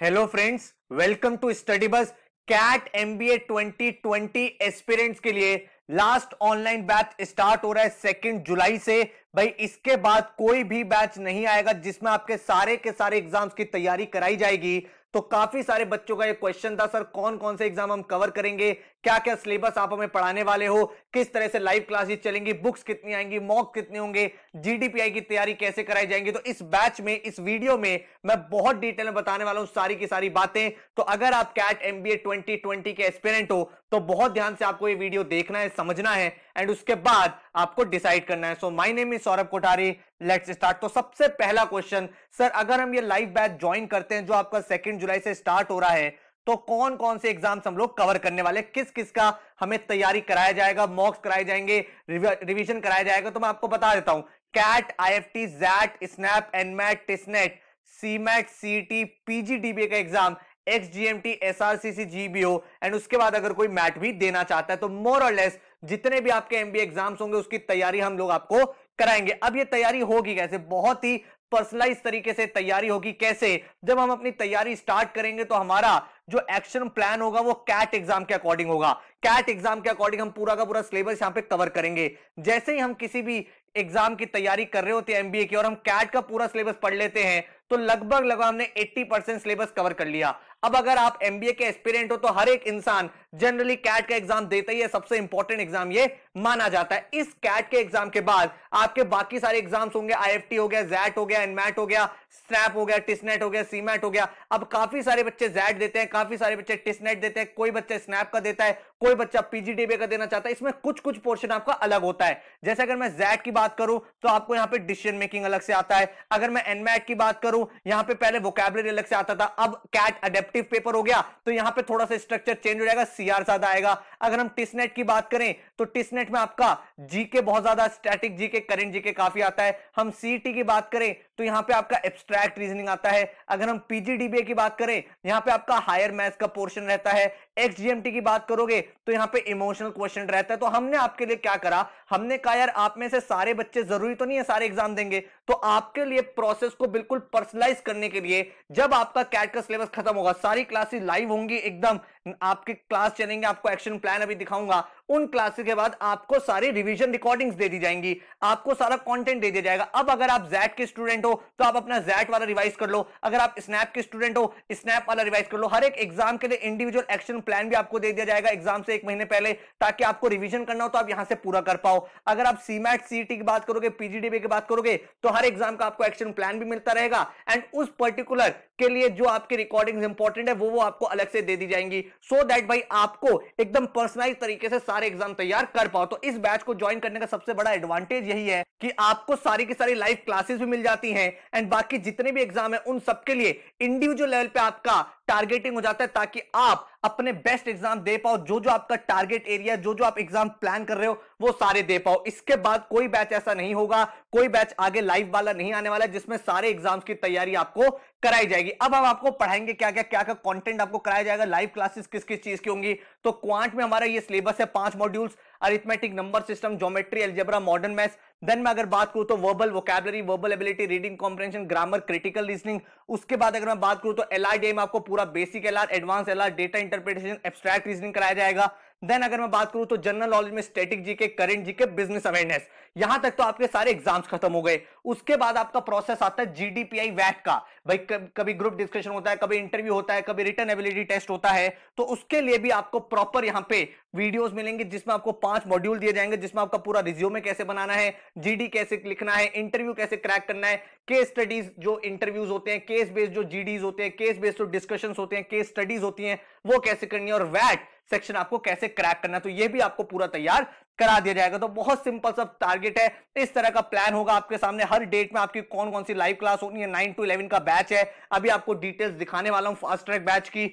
Hello friends welcome to study bus CAT MBA 2020 aspirants के लिए. Last online batch start हो रहा है सेकेंड जुलाई से. भाई, इसके बाद कोई भी बैच नहीं आएगा जिसमें आपके सारे के सारे एग्ज़ाम्स की तैयारी कराई जाएगी. तो काफ़ी सारे बच्चों का ये क्वेश्चन था, सर कौन कौन से एग्ज़ाम हम कवर करेंगे? क्या क्या सिलेबस आप हमें पढ़ाने वाले हो? किस तरह से लाइव क्लासेस चलेंगी? बुक्स कितनी आएँगी? मॉक कितने होंगे? जीडीपीआई की तैयारी कैसे कराई जाएँगी? तो इस बैच में, इस वीडियो में मैं बहुत डिटेल में बताने वाला हूँ सारी की सारी बातें। तो अगर आप कैट एमबीए 2020 के एस्पिरेंट हो तो बहुत ध्यान से आपको ये वीडियो देखना है, समझना है एंड उसके बाद आपको डिसाइड करना है। So my name is Saurabh Kothari. Let's start तो सबसे पहला क्वेश्चन सर, अगर हम ये लाइव बैच ज्वाइन करते हैं, जो आपका सेकेंड जुलाई से स्टार्ट हो रहा है तो कौन कौन से एग्ज़ाम्स हम लोग कवर करने वाले किस किस का हमें तैयारी कराया जाएगा? मॉक्स कराए जाएँगे रिवीजन कराया जाएगा? तो मैं आपको बता देता हूँ। CAT I F T XAT SNAP NMAT TISSNET CMAT C PGDB का exam X GMT S R C C GBO and उसके बाद अगर कोई मैट भी देना चाहता है तो मोर और लेस जितने भी आपके एमबीए एग्ज़ाम्स होंगे, उसकी तैयारी हम लोग आपको कराएँगे। अब ये तैयारी होगी कैसे? बहुत ही पर्सनलाइज तरीके से तैयारी होगी। कैसे? जब हम अपनी तैयारी स्टार्ट करेंगे तो हमारा जो एक्शन प्लान होगा वो कैट एग्ज़ाम के अकॉर्डिंग होगा। कैट एग्ज़ाम के अकॉर्डिंग हम पूरा का पूरा सिलेबस यहाँ पे कवर करेंगे। जैसे ही हम किसी भी एग्ज़ाम की तैयारी कर रहे होते हैं एमबीए की और हम कैट का पूरा सिलेबस पढ़ लेते हैं तो लगभग लगभग हमने 80 परसेंट सिलेबस कवर कर लिया। अब अगर आप एमबीए के एस्पिरेंट हो तो हर एक इंसान जनरली कैट का एग्ज़ाम देता ही है, सबसे इंपॉर्टेंट एग्ज़ाम ये माना जाता है। इस कैट के एग्ज़ाम के बाद आपके बाकी सारे एग्ज़ाम्स होंगे आईएफटी हो गया जैट हो गया एनमैट हो गया स्नैप हो गया टिसनेट हो गया सीमैट हो गया। अब काफ़ी सारे बच्चे जैट देते हैं, काफ़ी सारे बच्चे टिसनेट देते हैं, कोई बच्चा स्नैप का देता है, कोई बच्चा पीजीडीबी का देना चाहता है। इसमें कुछ कुछ पोर्शन आपका अलग होता है। जैसे अगर मैं जैट की बात करूँ तो आपको यहाँ पे डिसीज़न मेकिंग अलग से आता है। अगर मैं एनमैट की बात करूँ यहाँ पे पहले वोकेबलरी अलग से आता था, अब कैट अडेप्टिव पेपर हो गया तो यहाँ पे थोड़ा सा स्ट्रक्चर चेंज हो जाएगा सीआर ज़्यादा आएगा। अगर हम टिसनेट की बात करें तो टिसनेट में आपका जीके बहुत ज़्यादा स्टैटिक जीके करंट जीके काफ़ी आता है। हम सीटी की बात करें तो यहाँ पे आपका एब्स्ट्रैक्ट रीजनिंग आता है। अगर हम पीजीडीबीए की बात करें, यहाँ पे आपका हायर मैथ्स का पोर्शन रहता है। एक्सजीएमटी की बात करोगे तो यहाँ पे इमोशनल क्वेश्चन रहता है। तो हमने आपके लिए क्या करा? हमने कहा, यार, आप में से सारे बच्चे ज़रूरी तो नहीं है सारे एग्ज़ाम देंगे? तो आपके लिए प्रोसेस को बिल्कुल पर्सनलाइज करने के लिए, जब आपका कैट का सिलेबस खत्म होगा, सारी क्लासेस लाइव होंगी एकदम आपके क्लास चलेंगे, आपको एक्शन प्लान अभी दिखाऊँगा। उन क्लासेस के बाद आपको सारी रिवीजन रिकॉर्डिंग्स दे दी जाएँगी। आपको सारा कंटेंट दे दिया जाएगा। अब अगर आप जैट के स्टूडेंट हो तो आप अपना जैट वाला रिवाइज कर लो। अगर आप स्नैप के स्टूडेंट हो स्नैप वाला रिवाइज कर लो। हर एक एग्ज़ाम के लिए इंडिविजुअल एक्शन प्लान भी आपको दे दिया जाएगा एग्ज़ाम से एक महीने पहले, ताकि आपको रिविजन करना हो तो आप यहाँ से पूरा कर पाओ। अगर आप सीमैट सीटी की बात करोगे पीजीडीबी की बात करोगे तो हर एग्ज़ाम का आपको एक्शन प्लान भी मिलता रहेगा। एंड उस पर्टिकुलर के लिए जो आपकी रिकॉर्डिंग इंपॉर्टेंट है, वो वो आपको अलग से दे दी जाएँगी। सो so दैट भाई आपको एकदम पर्सनलाइज तरीके से सारे एग्ज़ाम तैयार कर पाओ। तो इस बैच को ज्वाइन करने का सबसे बड़ा एडवांटेज यही है कि आपको सारी की सारी लाइव क्लासेस भी मिल जाती हैं। एंड बाकी जितने भी एग्ज़ाम है, उन सबके लिए इंडिविजुअल लेवल पे आपका टारगेटिंग हो जाता है ताकि आप अपने बेस्ट एग्ज़ाम दे पाओ। जो जो आपका टारगेट एरिया जो जो आप एग्ज़ाम प्लान कर रहे हो, वो सारे दे पाओ। इसके बाद कोई बैच ऐसा नहीं होगा, कोई बैच आगे लाइव वाला नहीं आने वाला जिसमें सारे एग्ज़ाम्स की तैयारी आपको कराई जाएगी। अब हम आपको पढ़ाएँगे क्या क्या क्या क्या कंटेंट आपको कराया जाएगा लाइव क्लासेस किस किस चीज़ की होंगी। तो क्वांट में हमारा ये सिलेबस है पाँच modules arithmetic number system geometry algebra modern maths then मैं अगर बात करूँ तो verbal vocabulary verbal ability reading comprehension grammar critical reasoning उसके बाद अगर मैं बात करूँ तो एल में आपको पूरा basic L R advance LR data interpretation abstract reasoning कराया जाएगा। देन अगर मैं बात करूँ तो जनरल नॉलेज में static GK current GK business awareness यहाँ तक तो आपके सारे एग्ज़ाम्स खत्म हो गए। उसके बाद आपका प्रोसेस आता है जीडीपीआई वैट का। भाई कभी ग्रुप डिस्कशन होता है, कभी इंटरव्यू होता है, कभी रिटर्न एबिलिटी टेस्ट होता है। तो उसके लिए भी आपको प्रॉपर यहाँ पे वीडियोस मिलेंगे, जिसमें आपको पाँच मॉड्यूल दिए जाएँगे, जिसमें आपका पूरा रिज्यूमे कैसे बनाना है जीडी कैसे लिखना है इंटरव्यू कैसे क्रैक करना है केस स्टडीज़ जो इंटरव्यूज़ होते हैं केस बेस्ड जो जीडीज होते हैं केस बेस्ड जो डिस्कशन होते हैं केस स्टडीज़ होती हैं, वो कैसे करनी है और वैट सेक्शन आपको कैसे क्रैक करना है तो ये भी आपको पूरा तैयार करा दिया जाएगा। तो बहुत सिंपल सा टारगेट है। इस तरह का प्लान होगा आपके सामने। हर डेट में आपकी कौन कौन सी लाइव क्लास होनी है? नाइन टू इलेवन का बैच है। अभी आपको डिटेल्स दिखाने वाला हूँ फास्ट ट्रैक बैच की।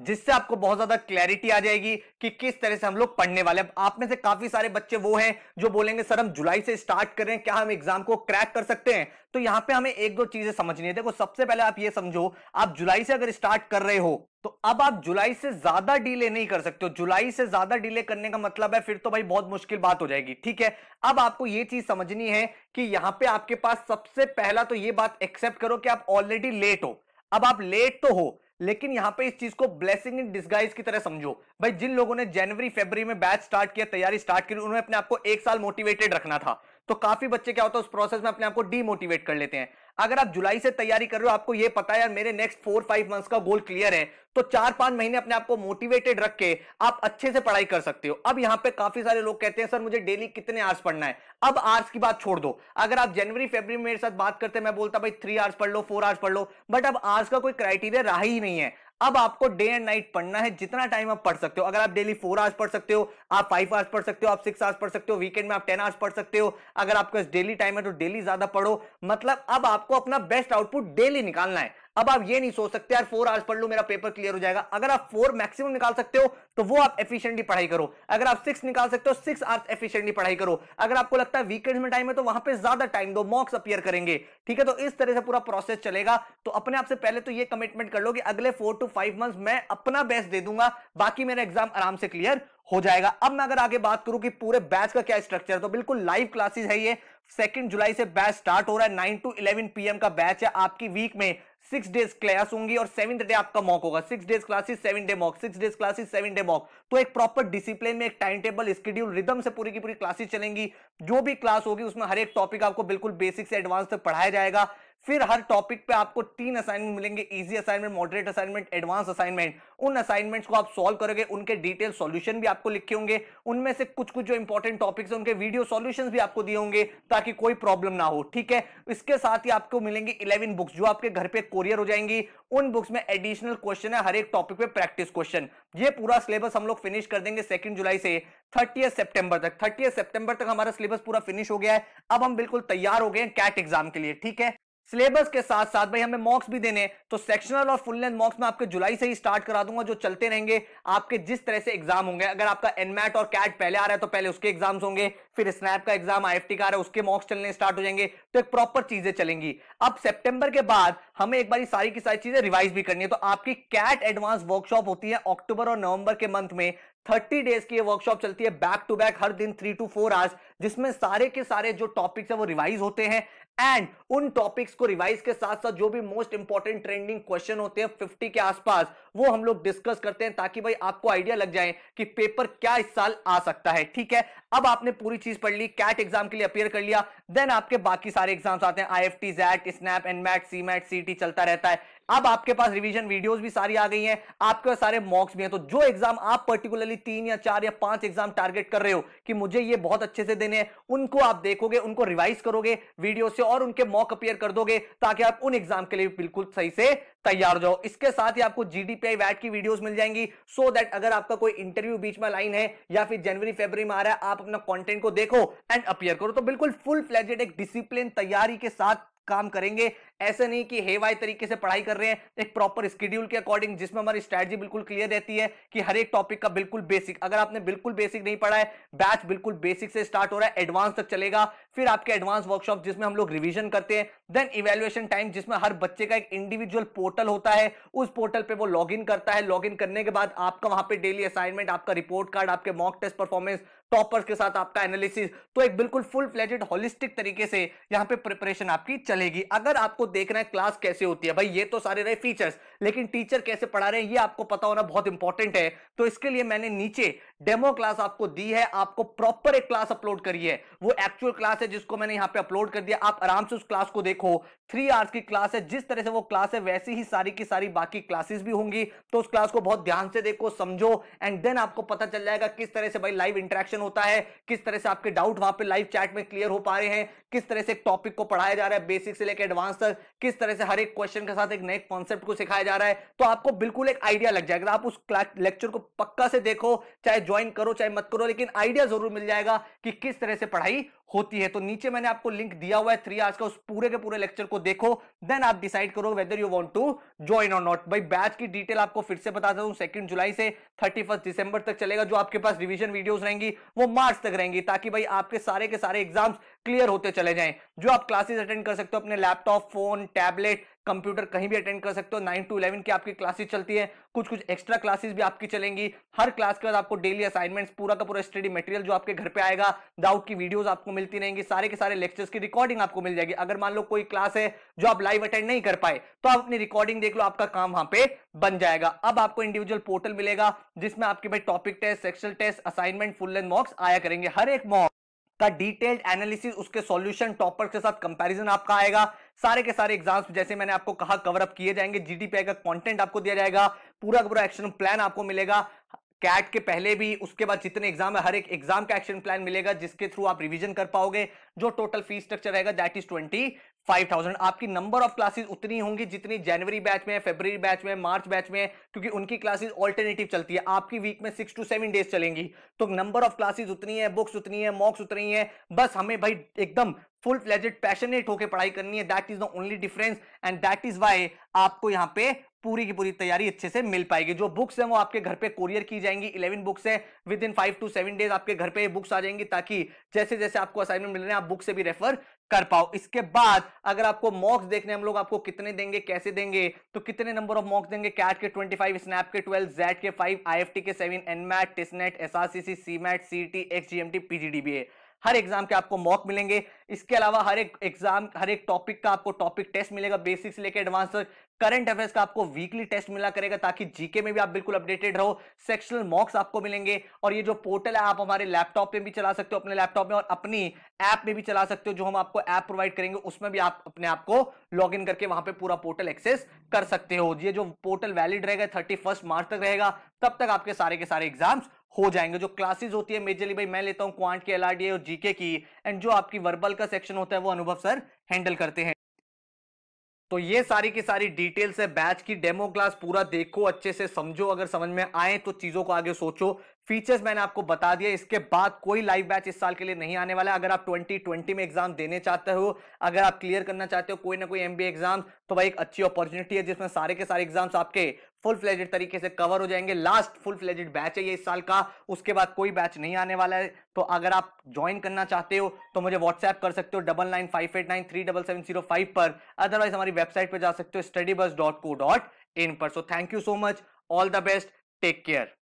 जिससे आपको बहुत ज़्यादा क्लैरिटी आ जाएगी कि किस तरह से हम लोग पढ़ने वाले हैं। आप में से काफ़ी सारे बच्चे वो हैं जो बोलेंगे, सर, हम जुलाई से स्टार्ट कर क्या हम एग्ज़ाम को क्रैक कर सकते हैं? तो यहाँ पे हमें एक दो चीज़ें समझनी है। देखो, सबसे पहले आप ये समझो, आप जुलाई से अगर स्टार्ट कर रहे हो तो अब आप जुलाई से ज़्यादा डिले नहीं कर सकते हो। जुलाई से ज़्यादा डिले करने का मतलब है, फिर तो भाई बहुत मुश्किल बात हो जाएगी, ठीक है? अब आपको ये चीज़ समझनी है कि यहाँ पे आपके पास सबसे पहला तो ये बात एक्सेप्ट करो कि आप ऑलरेडी लेट हो। अब आप लेट तो हो लेकिन यहाँ पे इस चीज़ को ब्लेसिंग इन डिस्गाइज की तरह समझो। भाई, जिन लोगों ने जनवरी फेबर में बैच स्टार्ट किया, तैयारी स्टार्ट की, उन्होंने अपने आपको एक साल मोटिवेटेड रखना था। तो काफ़ी बच्चे क्या होता है, उस प्रोसेस में अपने आपको डीमोटिवेट कर लेते हैं। अगर आप जुलाई से तैयारी कर रहे हो, आपको ये पता है यार, मेरे नेक्स्ट फोर फाइव मंथ्स का गोल क्लियर है। तो चार, पाँच महीने अपने आप को मोटिवेटेड रख के आप अच्छे से पढ़ाई कर सकते हो। अब यहाँ पे काफ़ी सारे लोग कहते हैं, सर, मुझे डेली कितने आर्स पढ़ना है? अब आवर्स की बात छोड़ दो। अगर आप जनवरी फेब्रवरी में मेरे साथ बात करते मैं बोलता, भाई थ्री आर्स पढ़ लो फोर आर्स पढ़ लो। बट अब आवर्स का कोई क्राइटेरिया रहा ही नहीं है। अब आपको डे एंड नाइट पढ़ना है, जितना टाइम आप पढ़ सकते हो। अगर आप डेली फोर आवर्स पढ़ सकते हो, आप फाइव आवर्स पढ़ सकते हो, आप सिक्स आवर्स पढ़ सकते हो वीकेंड में आप टेन आवर्स पढ़ सकते हो। अगर आपका डेली टाइम है तो डेली ज़्यादा पढ़ो। मतलब अब आपको अपना बेस्ट आउटपुट डेली निकालना है। अब आप ये नहीं सोच सकते, यार फोर आवर्स पढ़ लो, मेरा पेपर क्लियर हो जाएगा। अगर आप फोर मैक्सिमम निकाल सकते हो तो वो आप एफिशिएंटली पढ़ाई करो। अगर आप सिक्स निकाल सकते हो सिक्स आवर्स एफिशिएंटली पढ़ाई करो। अगर आपको लगता है वीकेंड में टाइम है तो वहाँ पे ज़्यादा टाइम दो मॉक्स अपियर करेंगे। ठीक है तो इस तरह से पूरा प्रोसेस चलेगा। तो अपने आप से पहले तो ये कमिटमेंट कर लो कि अगले फोर टू फाइव मंथ मैं अपना बेस्ट दे दूँगा, बाकी मेरा एग्ज़ाम आराम से क्लियर हो जाएगा। अब मैं अगर आगे बात करूँ कि पूरे बैच का क्या स्ट्रक्चर है तो बिल्कुल लाइव क्लासेस है ये। सेकंड जुलाई से बैच स्टार्ट हो रहा है नाइन टू इलेवन पीएम का बैच है। आपकी वीक में सिक्स डेज़ क्लास होंगी और सेवन डे आपका मॉक होगा। Six days classes seven day mock six days classes seven day mock तो एक प्रॉपर डिसिप्लिन में, एक टाइम टेबल स्केड्यूल रिदम से पूरी की पूरी क्लासेस चलेंगी। जो भी क्लास होगी, उसमें हर एक टॉपिक आपको बिल्कुल बेसिक से एडवांस तक पढ़ाया जाएगा। फिर हर टॉपिक पे आपको तीन असाइनमेंट मिलेंगे easy assignment moderate assignment advance assignment उन असाइनमेंट्स को आप सॉल्व करोगे, उनके डिटेल सॉल्यूशन भी आपको लिखे होंगे, उनमें से कुछ कुछ जो इंपॉर्टेंट टॉपिक्स है, उनके वीडियो सॉल्यूशंस भी आपको दिए होंगे, ताकि कोई प्रॉब्लम ना हो, ठीक है? इसके साथ ही आपको मिलेंगी इलेवन बुक्स जो आपके घर पे कोरियर हो जाएँगी। उन बुक्स में एडिशनल क्वेश्चन है, हर एक टॉपिक पे प्रैक्टिस क्वेश्चन ये पूरा सिलेबस हम लोग फिनिश कर देंगे सेकंड जुलाई से थर्टी सितंबर तक। थर्टी सितंबर तक हमारा सिलेबस पूरा फिनिश हो गया है। अब हम बिल्कुल तैयार हो गए हैं कैट एग्ज़ाम के लिए, ठीक है? सिलेबस के साथ साथ भाई हमें मॉक्स भी देने तो सेक्शनल और फुल लेंथ मॉक्स में आपके जुलाई से ही स्टार्ट करा दूँगा, जो चलते रहेंगे। आपके जिस तरह से एग्ज़ाम होंगे, अगर आपका एनमैट और कैट पहले आ रहा है तो पहले उसके एग्ज़ाम्स होंगे, फिर स्नैप का एग्ज़ाम आईएफटी का आ रहा है, उसके मॉक्स चलने स्टार्ट हो जाएँगे। तो एक प्रॉपर चीज़ें चलेंगी। अब सेप्टेंबर के बाद हमें एक बार सारी की सारी चीज़ें रिवाइज भी करनी है। तो आपकी कैट एडवांस वर्कशॉप होती है अक्टूबर और नवंबर के मंथ में। थर्टी डेज़ की ये वर्कशॉप चलती है बैक टू बैक हर दिन थ्री टू फोर आवर्स जिसमें सारे के सारे जो टॉपिक्स है वो रिवाइज होते हैं। एंड उन टॉपिक्स को रिवाइज के साथ साथ जो भी मोस्ट इंपॉर्टेंट ट्रेंडिंग क्वेश्चन होते हैं 50 के आसपास, वो हम लोग डिस्कस करते हैं ताकि भाई आपको आइडिया लग जाए कि पेपर क्या इस साल आ सकता है। ठीक है? अब आपने पूरी चीज़ पढ़ ली कैट एग्ज़ाम के लिए अपियर कर लिया देन आपके बाकी सारे एग्ज़ाम्स आते हैं I F T XAT SNAP NMAT CMAT T चलता रहता है। अब आपके पास रिवीजन वीडियोस भी सारी आ गई हैं। आपके सारे मॉक्स भी हैं। तो जो एग्ज़ाम आप पर्टिकुलरली तीन या चार या पाँच एग्ज़ाम टारगेट कर रहे हो कि मुझे ये बहुत अच्छे से देने हैं, उनको आप देखोगे, उनको रिवाइज करोगे वीडियो से और उनके मॉक अपियर कर दोगे ताकि आप उन एग्ज़ाम के लिए बिल्कुल सही से तैयार जाओ। इसके साथ ही आपको जीडीपीआई वैट की वीडियोस मिल जाएँगी। सो so दैट अगर आपका कोई इंटरव्यू बीच में लाइन है या फिर जनवरी फेबर में आ रहा है, आप अपना कंटेंट को देखो एंड अपियर करो। तो बिल्कुल फुल फ्लेजेड एक डिसिप्लिन तैयारी के साथ काम करेंगे। ऐसे नहीं कि हे वाई तरीके से पढ़ाई कर रहे हैं, एक प्रॉपर स्केड्यूल के अकॉर्डिंग जिसमें हमारी स्ट्रैटेजी बिल्कुल क्लियर रहती है कि हर एक टॉपिक का बिल्कुल बेसिक अगर आपने बिल्कुल बेसिक नहीं पढ़ा है बैच बिल्कुल बेसिक से स्टार्ट हो रहा है एडवांस तक चलेगा, फिर आपके एडवांस वर्कशॉप जिसमें हम लोग रिविजन करते हैं देन इवेल्युएशन टाइम जिसमें हर बच्चे का एक इंडिविजुअल पोर्टल होता है, उस पोर्टल पर वो लॉग करता है लॉग करने के बाद आपका वहाँ पर डेली असाइनमेंट आपका रिपोर्ट कार्ड आपके मॉक टेस्ट परफॉर्मेंस टॉपर्स के साथ आपका एनालिसिस तो एक बिल्कुल फुल फ्लेजेड होलिस्टिक तरीके से यहाँ पे प्रिपरेशन आपकी चलेगी। अगर आपको देखना है क्लास कैसे होती है। भाई, ये तो सारे रहे फीचर्स लेकिन टीचर कैसे पढ़ा रहे हैं, ये आपको पता होना बहुत इंपॉर्टेंट है। तो इसके लिए मैंने नीचे डेमो क्लास आपको दी है, आपको प्रॉपर एक क्लास अपलोड करी है। वो एक्चुअल क्लास है जिसको मैंने यहाँ पे अपलोड कर दिया। आप आराम से उस क्लास को देखो। थ्री आवर्स की क्लास है, जिस तरह से वो क्लास है, वैसी ही सारी की सारी बाकी क्लासेस भी होंगी। तो उस क्लास को बहुत ध्यान से देखो, समझो एंड देन आपको पता चल जाएगा किस तरह से भाई लाइव इंटरेक्शन होता है, किस तरह से आपके डाउट वहाँ पे लाइव चैट में क्लियर हो पा रहे हैं, किस तरह से टॉपिक को पढ़ाया जा रहा है बेसिक से लेकर एडवांस तक। किस तरह से हर एक क्वेश्चन के साथ एक नए कॉन्सेप्ट को सिखाया जा रहा है तो आपको बिल्कुल एक आइडिया लग जाएगा। आप उस लेक्चर को पक्का से देखो, चाहे ज्वाइन करो, चाहे मत करो, लेकिन आइडिया ज़रूर मिल जाएगा कि किस तरह से पढ़ाई होती है। तो नीचे मैंने आपको लिंक दिया हुआ है थ्री आवर्स का, उस पूरे के पूरे लेक्चर को देखो। देन आप डिसाइड करो whether you want to join और नॉट भाई बैच की डिटेल आपको फिर से बता हूँ। सेकंड जुलाई से थर्टी फ़र्स्ट दिसंबर तक चलेगा। जो आपके पास रिविजन वीडियोस रहेंगी, वो मार्च तक रहेंगी, ताकि भाई आपके सारे के सारे एग्ज़ाम्स क्लियर होते चले जाएँ। जो आप क्लासेस अटेंड कर सकते हो, अपने लैपटॉप फ़ोन टैबलेट कंप्यूटर कहीं भी अटेंड कर सकते हो। नाइन टू इलेवन की आपकी क्लासेस चलती है। कुछ कुछ एक्स्ट्रा क्लासेस भी आपकी चलेंगी। हर क्लास के बाद आपको डेली असाइनमेंट्स पूरा का पूरा स्टडी मटेरियल जो आपके घर पे आएगा डाउट की वीडियोस आपको मिलती रहेंगी, सारे के सारे लेक्चर्स की रिकॉर्डिंग आपको मिल जाएगी। अगर मान लो कोई क्लास है जो आप लाइव अटेंड नहीं कर पाए तो आप अपनी रिकॉर्डिंग देख लो, आपका काम वहाँ पे बन जाएगा। अब आपको इंडिविजुअल पोर्टल मिलेगा, जिसमें आपके भाई topic test sectional test assignment full length mocks आया करेंगे। हर एक मॉक का डिटेल्ड एनालिसिस उसके सॉल्यूशन टॉपर के साथ कंपैरिजन आपका आएगा। सारे के सारे एग्ज़ाम्स जैसे मैंने आपको कहा कवर अप किए जाएँगे। जीडीपीआई का कंटेंट आपको दिया जाएगा। पूरा पूरा एक्शन प्लान आपको मिलेगा। कैट के पहले भी, उसके बाद जितने एग्ज़ाम है, हर एक एग्ज़ाम का एक्शन प्लान मिलेगा, जिसके थ्रू आप रिवीजन कर पाओगे, जो टोटल फ़ीस स्ट्रक्चर रहेगा that is twenty five thousand आपकी नंबर ऑफ़ क्लासेस उतनी होंगी जितनी जनवरी बैच में फेब्रवरी बैच में मार्च बैच में क्योंकि उनकी क्लासेस ऑल्टरनेटिव चलती है। आपकी वीक में सिक्स टू सेवन डेज़ चलेंगी। तो नंबर ऑफ़ क्लासेस उतनी है बुक्स उतनी है मॉक्स उतनी है, बस हमें भाई एकदम फुल फ्लेजेड पैशनेट होकर पढ़ाई करनी है। That is the only difference and that is why आपको यहाँ पे पूरी की पूरी तैयारी अच्छे से मिल पाएगी। जो बुक्स हैं वो आपके घर पे कोरियर की जाएँगी इलेवन बुक्स है within five to seven days आपके घर पे बुक्स आ जाएँगी ताकि जैसे जैसे आपको असाइनमेंट मिल रहे हैं, आप बुक से भी रेफर कर पाओ। इसके बाद अगर आपको मॉक्स देखने हम लोग आपको कितने देंगे, कैसे देंगे तो कितने नंबर ऑफ़ मॉक्स देंगे? कैट के 25 स्नैप के 12 जेड के 5 आईएफटी के 7 एनमैट टेस्टनेट एसआरसीसी सीमैट सीटी एक्सजीएमटी पीजीडीबीए हर एग्ज़ाम के आपको मॉक मिलेंगे। इसके अलावा हर एक एग्ज़ाम हर एक टॉपिक का आपको टॉपिक टेस्ट मिलेगा। बेसिक से लेकर एडवांस तक करंट अफेयर्स का आपको वीकली टेस्ट मिला करेगा ताकि जीके में भी आप बिल्कुल अपडेटेड रहो सेक्शनल मॉक्स आपको मिलेंगे और ये जो पोर्टल है, आप हमारे लैपटॉप पे भी चला सकते हो, अपने लैपटॉप में और अपनी ऐप में भी चला सकते हो, जो हम आपको ऐप प्रोवाइड करेंगे, उसमें भी आप अपने आप को लॉग इन करके वहाँ पे पूरा पोर्टल एक्सेस कर सकते हो। ये जो पोर्टल वैलिड रहेगा थर्टी मार्च तक रहेगा, तब तक आपके सारे के सारे एग्ज़ाम्स हो जाएँगे। जो क्लासेस होती है मेजरली भाई, मैं लेता हूँ क्वांट की एलआरडीए और जीके की एंड जो आपकी वर्बल का सेक्शन होता है, वो अनुभव सर हैंडल करते हैं। तो ये सारी की सारी डिटेल्स है। बैच की डेमो क्लास पूरा देखो, अच्छे से समझो, अगर समझ में आए तो चीज़ों को आगे सोचो। फीचर्स मैंने आपको बता दिया, इसके बाद कोई लाइव बैच इस साल के लिए नहीं आने वाला है। अगर आप 2020 में एग्ज़ाम देने चाहते हो, अगर आप क्लियर करना चाहते हो कोई ना कोई एमबीए एग्ज़ाम तो भाई एक अच्छी अपॉर्चुनिटी है जिसमें सारे के सारे एग्ज़ाम्स आपके फुल फ्लेजेड तरीके से कवर हो जाएँगे। लास्ट फुल फ्लेजेड बैच है ये इस साल का, उसके बाद कोई बैच नहीं आने वाला है। तो अगर आप ज्वाइन करना चाहते हो तो मुझे व्हाट्सएप कर सकते हो double nine five eight nine three double seven zero five पर। अदरवाइज़ हमारी वेबसाइट पर जा सकते हो स्टडी बस डॉट को डॉट इन पर। So thank you so much all the best take care